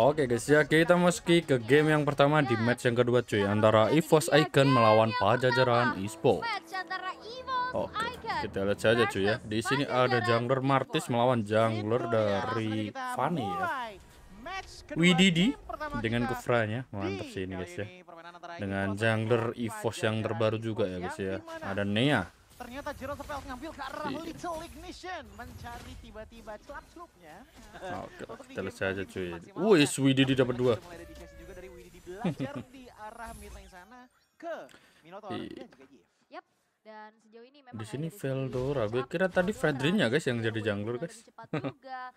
Oke guys ya kita masuki ke game yang pertama di match yang kedua cuy antara EVOS Icon melawan Pajajaran Esports. Oke kita lihat saja cuy ya. Di sini ada jungler Martis melawan jungler dari Fanny ya. Wididi dengan kufranya mantap sih ini guys ya. Dengan jungler EVOS yang terbaru juga ya guys ya. Ada Nea ternyata Jero Sepelt ngambil ke arah iya. Little Ignition mencari tiba-tiba celup-celupnya. Oke, kita lihat saja cuy. Wih, Wididi dapat dua. juga dari Wididi belajar di arah mid lane sana ke Minotaur dan juga Yif. Yap. Dan sejauh ini memang di sini Veldora, gue kira tadi Fredrin ya guys yang jadi jungler guys. Oke lah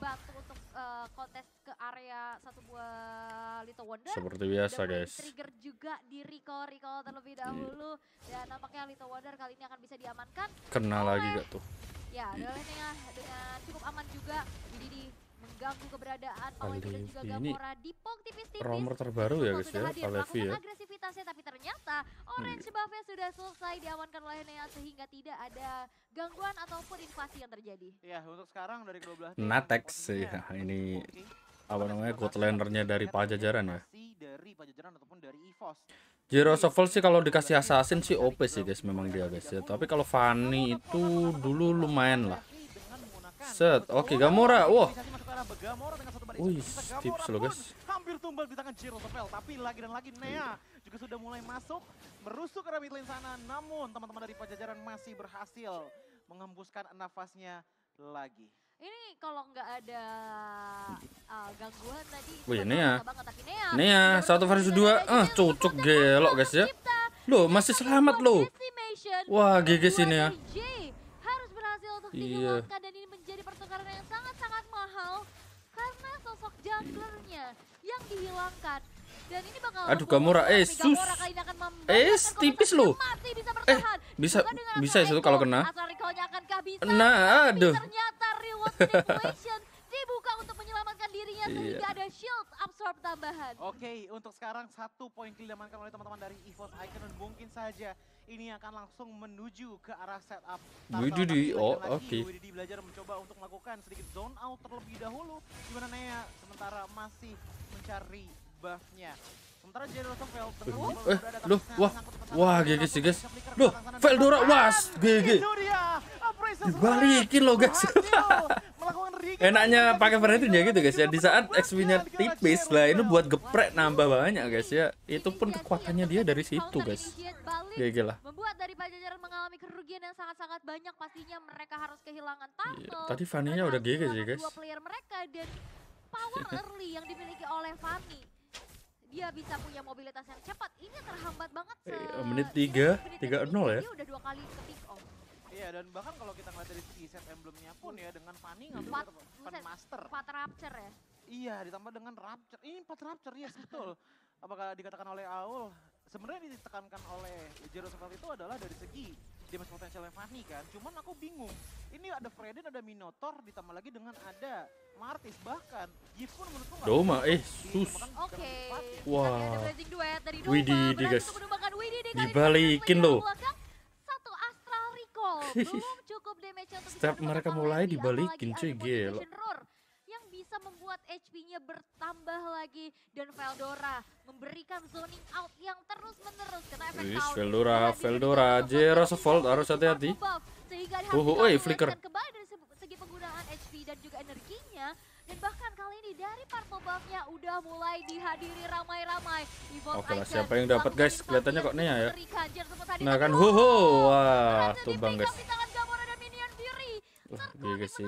membantu untuk uh, kontes ke area satu buah Little Wonder. Seperti biasa guys. Trigger juga di recall recall terlebih iya. dahulu yeah. dan nampaknya Little Wonder kali ini akan bisa diamankan. Kena lagi gak tuh? Ya, dengan dengan cukup aman juga. Jadi di mengganggu keberadaan Malevi dan juga Gamora di pong tipis-tipis. Romer terbaru ya guys ya, Malevi ya. agresivitasnya tapi ternyata orange hmm. buffnya sudah selesai diamankan oleh Nea sehingga tidak ada gangguan ataupun invasi yang terjadi. Ya, untuk sekarang dari kedua belah Natex sih ya, ini apa namanya Godlandernya dari Pajajaran ya. Dari Pajajaran ataupun dari EVOS. Jero Shuffle sih kalau dikasih assassin sih OP sih guys memang dia guys ya. Tapi kalau Fanny itu dulu lumayan lah. Set, oke okay, Gamora. Wah. Wih, tips lo guys. Hampir tumbal di tangan Jiro Sopel, tapi lagi dan lagi Nea juga sudah mulai masuk merusuk ke mid lane sana. Namun teman-teman dari Pajajaran masih berhasil mengembuskan nafasnya lagi. Ini kalau nggak ada uh, gangguan tadi. Wih, Nea. Nea, Nea satu versus dua. Ah, cocok gelok guys ya. Loh, masih selamat loh. Wah, GG sini ya. Harus berhasil untuk iya. dan ini menjadi pertukaran yang sangat-sangat mahal karena sosok junglernya yang dihilangkan. Dan ini bakal Aduh Gamora eh sus. Eh tipis loh. Eh bisa bisa itu kalau kena. Nah, aduh. Ternyata reward dibuka untuk menyelamatkan dirinya iya. sehingga ada shield absorb tambahan. Oke, okay, untuk sekarang satu poin diamankan oleh teman-teman dari EVOS Icon dan mungkin saja ini akan langsung menuju ke arah setup. Wididi, oh oke. Okay. Belajar mencoba untuk melakukan sedikit zone out terlebih dahulu. Di mana Nea sementara masih mencari buffnya. Sementara General Veld Eh, loh, wah, wah, GG sih guys. Loh, Veldora, was, GG. Dibalikin loh guys. Enaknya pakai Fredrin ya gitu guys ya. Di saat XP-nya tipis lah, ini buat geprek nambah banyak guys ya. Itu pun kekuatannya dia dari situ guys. GG lah. Membuat dari Pajajaran mengalami kerugian yang sangat-sangat banyak. Pastinya mereka harus kehilangan. Iya, tadi Fanny-nya udah GG sih guys. Dua player mereka dan power early yang dimiliki oleh Fanny dia bisa punya mobilitas yang cepat. Ini terhambat banget se eh, menit 3, 3 0 ya. Dia udah dua kali ke pick off. Iya dan bahkan kalau kita ngeliat dari segi set emblemnya pun ya dengan Fanny ngambil Fat, Master. Fat Rapture ya? Iya ditambah dengan Rapture. Ini Fat Rapture yes betul. Apakah dikatakan oleh Aul sebenarnya ditekankan oleh Jero seperti itu adalah dari segi damage potensialnya Fanny kan. Cuman aku bingung. Ini ada Fredin, ada Minotaur, ditambah lagi dengan ada Martis bahkan Yif pun menurutku Doma, eh sus. Oke. Okay. Wah. Widih, guys. Dibalikin loh. Setiap mereka mulai dibalikin cuy membuat HP-nya bertambah lagi dan Veldora memberikan zoning out yang terus menerus kena efek Wis, Veldora, Veldora, Jeros Volt harus hati-hati. Uh, oi, flicker. Kembali dari segi penggunaan HP dan juga energinya dan bahkan kali ini dari purple buff-nya udah mulai dihadiri ramai-ramai. Oke lah, siapa yang dapat guys? Kelihatannya kok Nea ya. Nah kan, huhu, wah, tumbang guys. Wah, iya sih.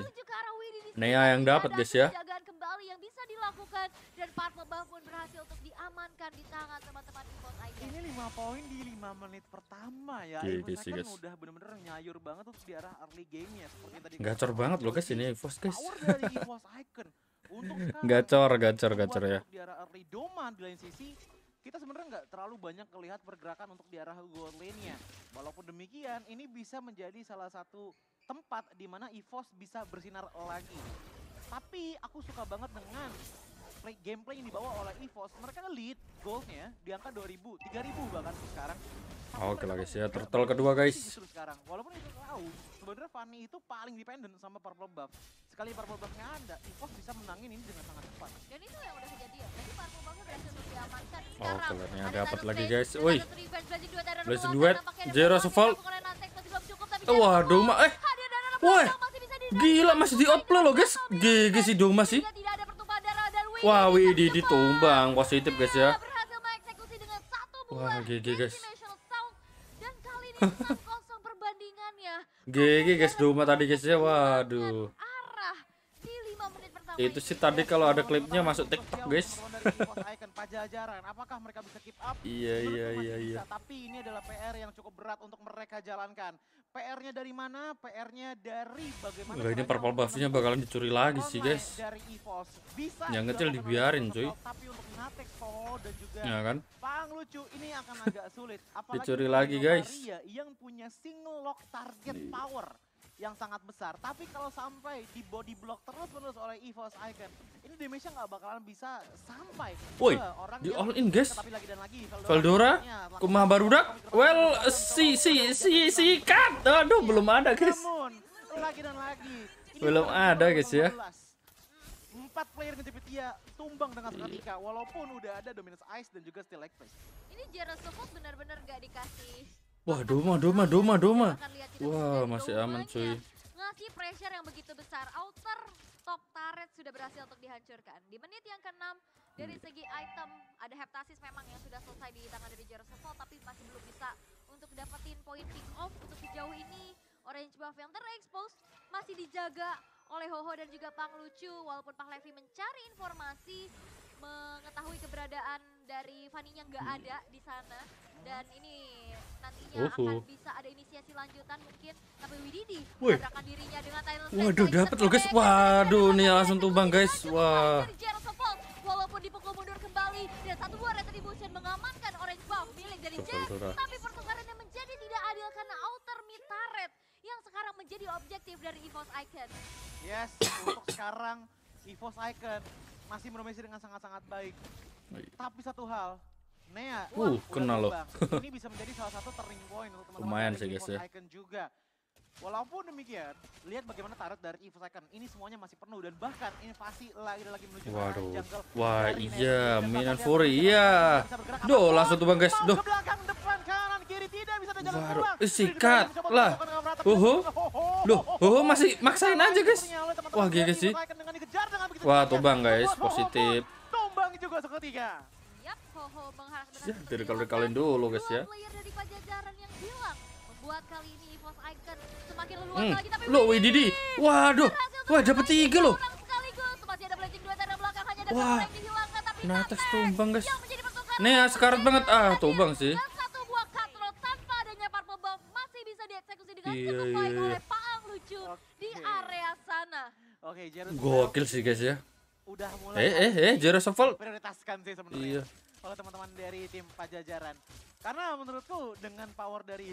Nea yang dapat guys ya. Jagaan kembali yang bisa dilakukan dan purple buff pun berhasil untuk di tangan teman-teman Evos Icon. Ini 5 poin di 5 menit pertama ya. Iya, sih guys. udah bener-bener nyayur banget untuk di arah early game-nya seperti tadi. Gacor banget loh guys ini Evos guys. Power dari Evos Icon. Untuk gacor, gacor, gacor ya. Di arah early Doma di lain sisi kita sebenarnya nggak terlalu banyak melihat pergerakan untuk di arah gold lane-nya. Walaupun demikian, ini bisa menjadi salah satu tempat di mana EVOS bisa bersinar lagi. Tapi aku suka banget dengan play, gameplay yang dibawa oleh EVOS. Mereka lead goldnya di angka 2000, 3000 bahkan sekarang. Oke lah guys ya, turtle kedua guys. sekarang. Walaupun itu tahu, sebenarnya Fanny itu paling dependent sama purple buff. Sekali purple buffnya ada, EVOS bisa menangin ini dengan sangat cepat. Dan itu yang udah kejadian. Tadi Marco Bangga berhasil untuk diamankan. Oh, sekarang kelarnya ada dapat lagi, guys. Wih. satu revenge Blazing Duet Zero belum cukup, tapi Eh, eh Woi. belakang, masih bisa di- Gila masih di upload loh guys. GG si Doma sih. Wah, Widi ditumbang positif guys ya. Berhasil mengeksekusi dengan satu Wah, GG, guys. Dan kali ini 6-0 perbandingannya. GG guys Doma tadi guys ya. Waduh. Arah di 5 menit pertama Itu sih tadi kalau ada klipnya masuk TikTok guys. Apakah mereka bisa keep up? Iya iya iya bisa, iya. Tapi ini adalah PR yang cukup berat untuk mereka jalankan. PR-nya dari mana? PR-nya dari bagaimana ini purple buff-nya bakalan dicuri lagi sih guys. Dari EVOS. Bisa Yang kecil dibiarin, cuy. Tapi untuk Natex, Poho dan juga Ya kan? Pang Lucu ini akan agak sulit. Apalagi Dicuri lagi, guys. Maria yang punya single lock target Iya. power yang sangat besar. Tapi kalau sampai di body block terus menerus oleh EVOS Icon, ini damage-nya nggak bakalan bisa sampai Woi, di all in, guys. Tapi lagi dan lagi Veldora, akhirnya lakukan Kumaha barudak. Well, si si si si cut. Aduh, belum ada guys. namun lagi dan lagi Belum ada, guys, ya. 15. Empat player Ngejepitia tumbang dengan seketika walaupun udah ada Dominus Ice dan juga Steel Like Face. Ini Jared Support benar-benar gak dikasih Wah, Doma, Doma, Doma, Doma. Wah, masih aman Domanya. cuy. Ngasih pressure yang begitu besar. Outer top turret sudah berhasil untuk dihancurkan. Di menit yang ke-6 dari segi item ada heptasis memang yang sudah selesai di tangan dari Support tapi masih belum bisa untuk dapetin poin pick off untuk sejauh ini. Orange buff yang terexpose masih dijaga oleh Hoho dan juga Pang Lucu walaupun Pang Levi mencari informasi mengetahui keberadaan dari Fanny-nya nggak Hmm. ada di sana dan ini nantinya Uhu. akan bisa ada inisiasi lanjutan mungkin tapi Wididi Wih. menabrakkan dirinya dengan Titan Waduh, dapet loh, guys. Waduh, nih ada langsung tumbang, guys. Wah. walaupun dipukul mundur kembali dan satu buah retribution mengamankan orange buff milik dari Jet tapi pertukarannya tidak adil karena outer mid turret yang sekarang menjadi objektif dari EVOS Icon Yes, untuk sekarang EVOS Icon masih bermain dengan sangat-sangat baik. Baik. Tapi satu hal, Nea Uh, kena loh. Ini bisa menjadi salah satu turning point untuk teman-teman Lumayan dari sih, guys, EVOS ya. Icon juga. Walaupun demikian, lihat bagaimana turret dari EVOS Icon. Ini semuanya masih penuh dan bahkan invasi lagi dan lagi menuju ke Waduh. jungle Wah, iya, Minan Fury, iya. Duh, langsung tumbang, guys. Mau Duh. Ke belakang, depan, kanan, kiri, tidak bisa ada jalan Waduh, sikat lah. melakukan Loh, Hoho masih maksain aja, guys. Wah, GG sih. Wah, tumbang, guys. Positif. Tumbang juga seketika. Yap, Hoho mengharap Ya, dari kalau kalian dulu guys ya. Dari Pajajaran yang hilang membuat kali ini EVOS Icon semakin leluasa Hmm. lagi tapi Lo, Wididi. Waduh. Wah, dapat tiga loh. Orang sekaligus masih ada blazing dua dari belakang hanya ada Wah. Wah. yang dihilangkan tapi Natex Natex tumbang, guys. pertukaran Nea sekarat banget. Ah, tumbang sih. Dan satu buah cutthroat tanpa adanya purple buff masih bisa dieksekusi dengan Iya, cukup iya, baik iya. oleh Paang Lucu di Oke. area sana. Oke, Jared Gokil sih guys ya. udah mulai Eh, eh, eh, Jero Shuffle. prioritaskan sih sebenarnya. Iya. oleh teman-teman dari tim Pajajaran. Karena menurutku dengan power dari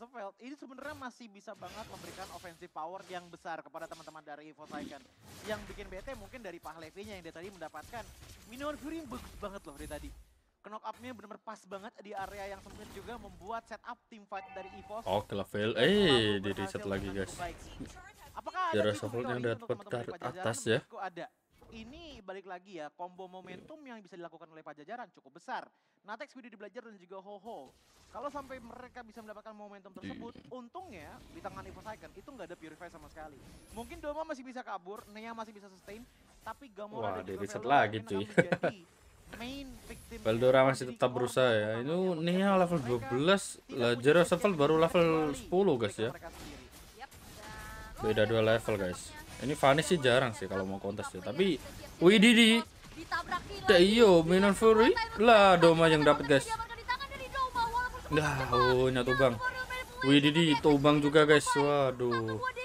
Sofelt ini sebenarnya masih bisa banget memberikan offensive power yang besar kepada teman-teman dari Icon. Yang bikin bete mungkin dari Pak Levi-nya yang dia tadi mendapatkan Minion Fury yang bagus banget loh dari tadi. Knock up-nya benar-benar pas banget di area yang sempit juga membuat setup tim fight dari EVOS. Oke lah, fail. Eh, di reset lagi guys. baik. Apakah tips Shuffle-nya victory dapat atas ya. Ada. Ini balik lagi ya, combo momentum yang bisa dilakukan oleh Pajajaran cukup besar. Natex video belajar dan juga Hoho. Kalau sampai mereka bisa mendapatkan momentum tersebut, Iya. untungnya di tangan Evo Icon itu nggak ada Purify sama sekali. Mungkin Doma masih bisa kabur, Nea masih bisa sustain, tapi Wah, Gamora dan di juga Veldora lagi, cuy. main victim Veldora masih tetap berusaha ya. Ini Nia level 12, lah Zero Shuffle baru level 10 guys ya. Beda dua level guys. Ini Fanny sih jarang sih kalau mau kontes ya. Tapi Wididi. lagi. iyo, Minon Fury. Lah, Doma yang dapat guys. Di sempat oh, nyatu bang. Tumbang di juga guys. Waduh.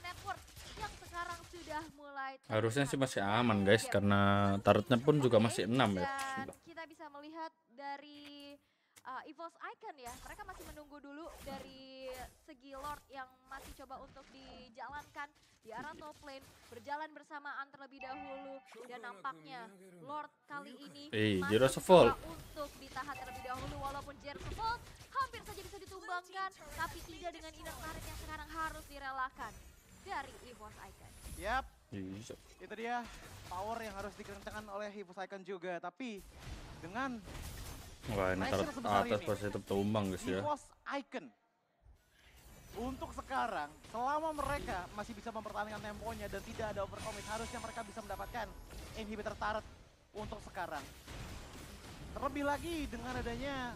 Network yang sekarang sudah mulai Harusnya sih masih aman guys karena tarotnya pun juga masih 6 ya. Kita bisa melihat dari uh, EVOS Icon ya. Mereka masih menunggu dulu dari segi Lord yang masih coba untuk dijalankan di arah top lane. Berjalan bersamaan terlebih dahulu. Dan nampaknya Lord kali ini Eh, masih untuk ditahan terlebih dahulu. Walaupun Jerosa Fall hampir saja bisa ditumbangkan. Tapi tidak dengan inner turret yang sekarang harus direlakan dari EVOS Icon. Yap, Iya. itu dia power yang harus dikencangkan oleh Hipus Icon juga. Tapi dengan Wah, ini taruh atas pasti tetap tumbang guys ya. Icon untuk sekarang selama mereka masih bisa mempertahankan temponya dan tidak ada overcommit harusnya mereka bisa mendapatkan inhibitor turret untuk sekarang terlebih lagi dengan adanya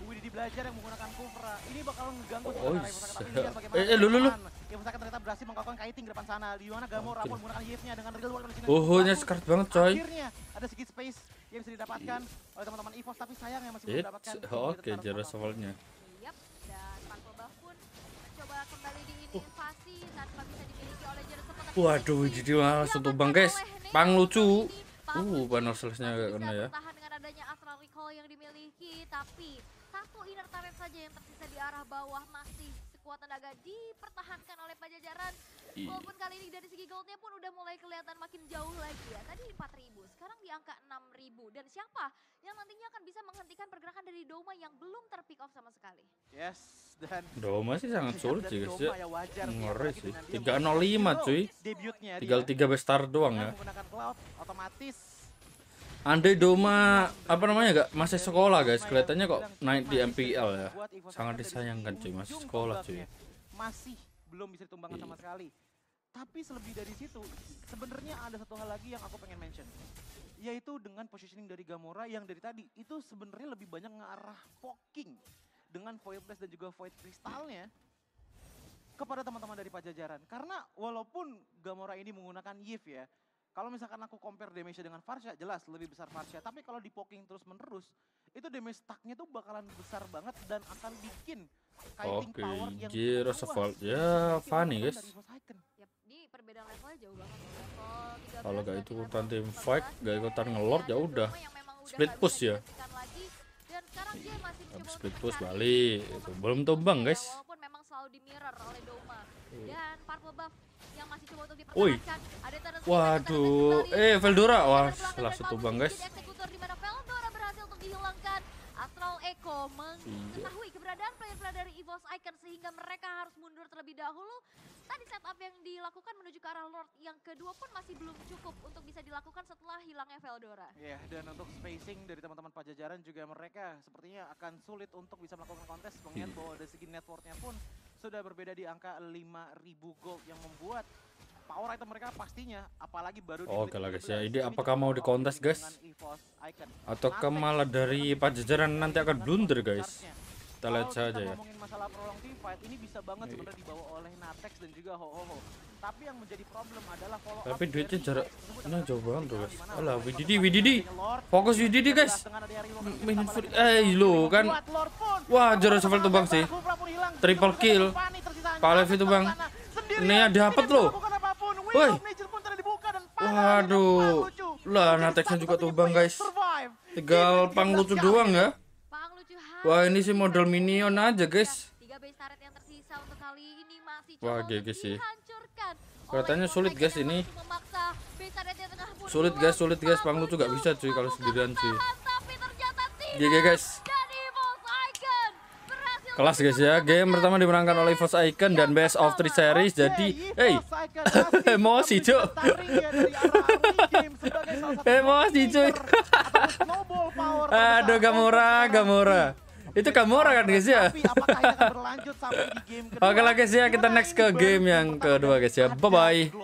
Wididi belajar yang menggunakan Kufra ini bakal ngeganggu Oh, sebenarnya Hipos Icon. Tapi iya. lihat bagaimana Eh, eh, lu, lu, lu. Hipos Icon ternyata berhasil mengkalahkan kiting di depan sana di mana Gamora pun menggunakan Yves-nya dengan real world Oh, nya sekarat banget coy. akhirnya ada sedikit space yang bisa didapatkan oleh teman-teman EVOS tapi sayangnya masih belum It's mendapatkan oke turret. Sovalnya. Yap, dan Marco Buff pun mencoba kembali diinvasi tanpa bisa dimiliki oleh Support. Tapi Waduh, jadi malah langsung tumbang guys. Pang lucu. Uh, panel slash-nya agak kena ya. bertahan dengan adanya Astral Recall yang dimiliki, tapi satu inner turret saja yang tersisa di arah bawah masih sekuat tenaga dipertahankan oleh Pajajaran. Iya. Walaupun kali ini dari segi goldnya pun udah mulai kelihatan makin jauh lagi ya. Tadi 4000, sekarang di angka 6000. Dan siapa yang nantinya akan bisa menghentikan pergerakan dari Doma yang belum terpick off sama sekali? Yes, dan Doma sih sangat sulit sih guys ya. Wajar sih, Ngeri sih. dengan dia 305 menggunakan cuy. Debutnya Tinggal dia 3 bestar doang ya. Menggunakan cloud otomatis Andai Doma apa namanya gak masih sekolah guys, kelihatannya kok naik di MPL ya. Sangat disayangkan cuy, masih sekolah cuy. Masih belum bisa ditumbangkan sama sekali. Tapi selebih dari situ, sebenarnya ada satu hal lagi yang aku pengen mention. Yaitu dengan positioning dari Gamora yang dari tadi itu sebenarnya lebih banyak ngarah poking dengan Void Blast dan juga Void Kristalnya kepada teman-teman dari Pajajaran. Karena walaupun Gamora ini menggunakan Yif ya, kalau misalkan aku compare damage dengan Farsha, jelas lebih besar Farsha. Tapi kalau di poking terus menerus, itu damage stacknya tuh bakalan besar banget dan akan bikin kiting Oke. Seval. Ini Ya, funny guys. dari Evos Icon. Yap, ini perbedaan levelnya jauh banget. Level 13 Kalau gak itu ikutan tim 14. fight, gak ikutan ngelord ya udah. Split push ya. dihentikan lagi. Dan sekarang dia masih mencoba Habis untuk split push balik. Itu belum tumbang guys. Walaupun memang selalu di mirror oleh Doma. Iya. Dan Purple Buff yang masih coba untuk dipertahankan. Ada Terence Waduh, eh Veldora, wah langsung Valkyrie guys. eksekutor di mana Veldora berhasil untuk dihilangkan. Astral Echo mengetahui keberadaan player-player dari EVOS Icon sehingga mereka harus mundur terlebih dahulu. Tadi setup yang dilakukan menuju ke arah Lord yang kedua pun masih belum cukup untuk bisa dilakukan setelah hilangnya Veldora. Iya, dan untuk spacing dari teman-teman Pajajaran juga mereka sepertinya akan sulit untuk bisa melakukan kontes mengingat Iya. bahwa dari segi networknya pun sudah berbeda di angka 5000 gold yang membuat power item mereka pastinya apalagi baru di Oke lah guys ya, 13, ini apakah mau dikontes, guys? Ataukah Natex malah dari Pajajaran nanti akan blunder guys. Kita lihat saja ya. ngomongin masalah prolong team fight ini bisa banget Iya. sebenarnya dibawa oleh Natex dan juga Ho Ho Ho. Tapi yang menjadi problem adalah follow Tapi up duitnya jarak- adalah jauh banget tuh, guys. Alah, Wididi, Wididi. Fokus Wididi guys. Dengan ada Ari Lord, M- ditambah main lagi free- dengan eh, Lord kan. Wah, Lord Sevel tumbang ada, sih. Triple kill. Palef Natex itu, Bang. Ini apet bisa loh. Woi. Waduh. Lah, Natexnya juga tumbang, player guys. Tinggal pang 13 lucu doang ya. Wah, ini sih model minion aja guys. Tiga base turret yang tersisa untuk kali ini masih Wah, GG sih. oleh sulit, guys, ini. Sulit, guys, sulit, guys. Pang Pang lucu nggak bisa, cuy, kalau sendirian, cuy. GG guys. Kelas guys ya. Game pertama dimenangkan oleh EVOS Icon dan best of three series. Jadi, hey, emosi, Cuk. Emosi, cuy. Aduh, Gamora, Gamora. Itu Gamora kan guys ya. Oke lah guys ya, kita next ke game yang kedua guys ya. Bye bye.